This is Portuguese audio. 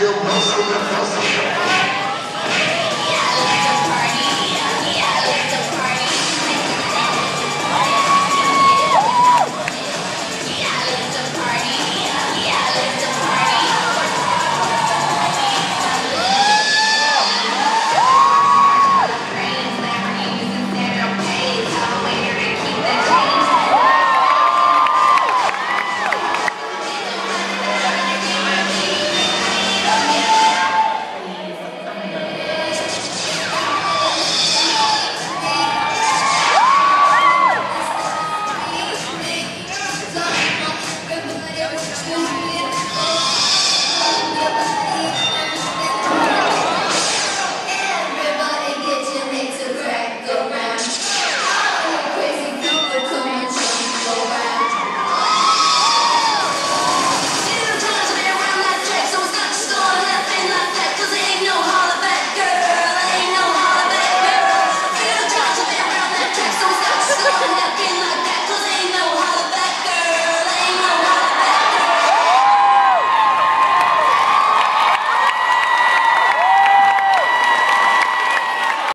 eu não é sou da nossa chave.